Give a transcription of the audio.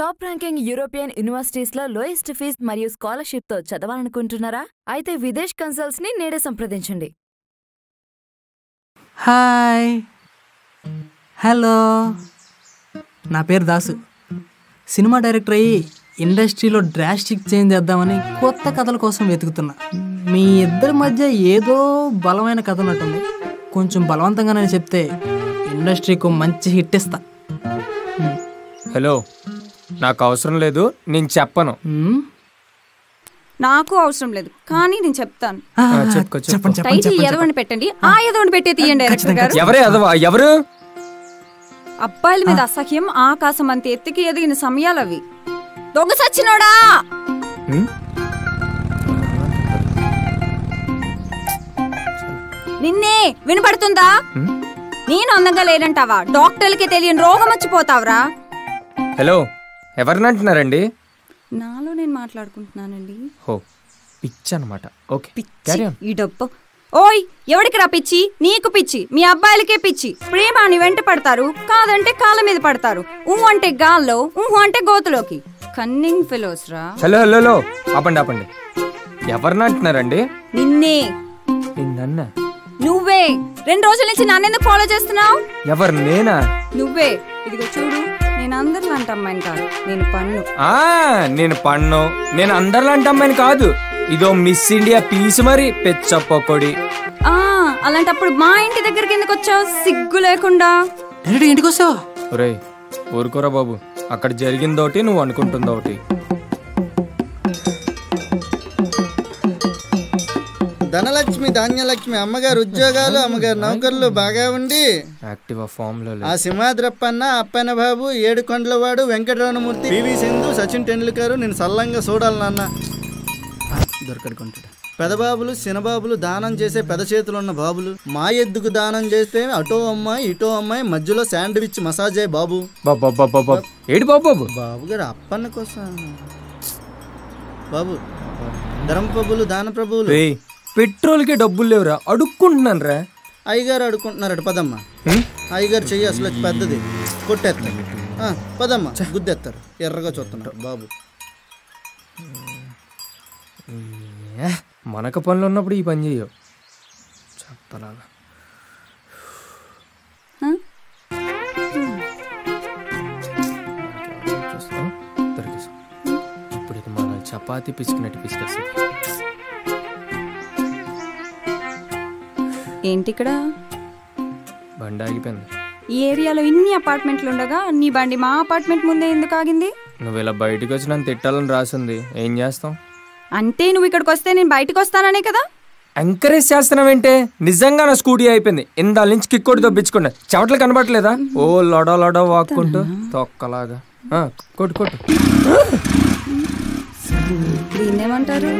Top ranking European యూనివర్సిటీస్లో lowest fees మరియు స్కాలర్షిప్తో చదవాలనుకుంటున్నారా? అయితే విదేశ్ కన్సల్ట్స్ని నేడే సంప్రదించండి. హాయ్. హలో. నా పేరు దాసు. సినిమా డైరెక్టర్ అయ్యి ఇండస్ట్రీలో డ్రాస్టిక్ చేంజ్ చేద్దామని కొత్త కథల కోసం వెతుకుతున్నా. మీ ఇద్దరి మధ్య ఏదో బలమైన కథ ఉన్నట్టుంది. కొంచెం బలవంతంగానే చెప్తే ఇండస్ట్రీకి మంచి హిట్ ఇస్తా. హలో. నాకు అవసరం లేదు నేను చెప్పను? నాకు అవసరం లేదు కానీ నేను చెప్తాను. టైటిల్ ఎదవని పెట్టండి. ఆ ఎదవని పెట్టే తీయండి ఎవరే అదవా ఎవరు? అబ్బాయిల మీద అసహ్యం ఆకాశం అంత ఎత్తుకి ఎదిగిన సమయాలు అవి దొంగ సచ్చినోడా? నిన్నే వినపడుతుందా? నేను అందంగా లేనంటావా? డాక్టర్లకి తెలియని రోగం వచ్చిపోతావురా హలో? ఎవరిని అంటున్నారండి? నాలో నేను మాట్లాడుకుంటున్నానండి. హో పిచ్ అనమాట ఓకే పిచ్చి. ఈ డబ్బు. ఓయ్ ఎవడికి రా పిచ్చి? నీకు పిచ్చి. మీ అబ్బాయిలకే పిచ్చి. ప్రేమ అని వెంట పడతారు కాదంటే కాళ్ళ మీద పడతారు. ఊ అంటే గాల్లో ఊహు అంటే గోతులోకి. కన్నింగ్ ఫెలోస్ రా. Hello hello hello. ఆపండి ఆపండి. ఎవరిని అంటున్నారండి? నిన్నే. నన్న నువ్వే. రెండు రోజుల నుంచి నన్నెందుకు ఫాలో చేస్తున్నావు? ఎవరు నేనా? నువ్వే. ఇదిగో చూడు. నేను అందరిలో అంట అమ్మాయిని కాదు నేను పన్ను. ఆ నేను పన్ను. నేను అందరిలాంటి అమ్మాయిని కాదు. ఇదో మిస్ ఇండియా పీస్ మరి పెచ్చప్పొడి ఆ అలాంటప్పుడు మా ఇంటి దగ్గరికి ఎందుకు వచ్చావు? సిగ్గు లేకుండా. ఇంటికి వస్తావా? ఒరేయ్ ఊరుకోరా బాబు. అక్కడ జరిగిందోటి నువ్వు అనుకుంటుందోటి. ధనలక్ష్మి ధాన్యలక్ష్మి అమ్మగారు ఉద్యోగాలు అమ్మగారు నౌకర్లు బాగా ఉండి యాక్టివ్ ఫామ్లో ఆ సింహాద్రప్పన్న అప్పన్న బాబు ఏడు కొండలవాడు వెంకటరమణమూర్తి పివి సింధు సచిన్ టెండూల్కర్ నేను సల్లంగా చూడాలి నాన్న. దొరకడు కొంటాడు. పెదబాబులు చిన్నబాబులు దానం చేసే పెద చేతులు ఉన్న బాబులు మా ఎద్దుకు దానం చేస్తే అటో అమ్మాయి ఇటో అమ్మాయి మధ్యలో శాండ్విచ్ మసాజ్ అయ్యి బాబు. బాబా ఏడు బాబు బాబు? బాబు గారు అప్పన్న కోసం. బాబు ధర్మప్రభులు దాన ప్రభువులు రేయ్ పెట్రోల్కి డబ్బులు లేవురా అడుక్కుంటున్నాను రా. అయ్యగారు అడుకుంటున్నారట పదమ్మ. అయ్యగారు చెయ్యి అసలు పెద్దది. కొట్టేస్తారు. ఆ, పదమ్మ గుద్దెత్తారు ఎర్రగా చూస్తుంటారు బాబు. మనక పనులు ఉన్నప్పుడు ఈ పని చెయ్యవు? దొరికేసాం. ఇప్పుడు ఇది మన చపాతీ పిసికినట్టు పిసికేస్తుంది ఏంటి ఇక్కడ బండి ఆగిపోయింది ఈ ఏరియాలో ఇన్ని అపార్ట్మెంట్లు ఉండగా నీ బండి మా అపార్ట్మెంట్ ముందే ఎందుకు ఆగింది? నువ్వు ఇలా బయటికి వచ్చి నన్ను తిట్టాలని రాసింది. ఏం చేస్తాం? అంటే నువ్వు ఇక్కడికి వస్తే నేను బయటకు వస్తాననే కదా? ఎంకరేజ్ చేస్తున్నావేంటే నిజంగా నా స్కూటీ అయిపోయింది. ఇందాల నుంచి కిక్ కొట్టి దొబ్బించుకున్నా చెవట్లు కనబడలేదా ఓ లొడ లొడ వాక్కుంటూ తొక్కలాగా. కొట్టు కొట్టు. దీన్నేమంటారు?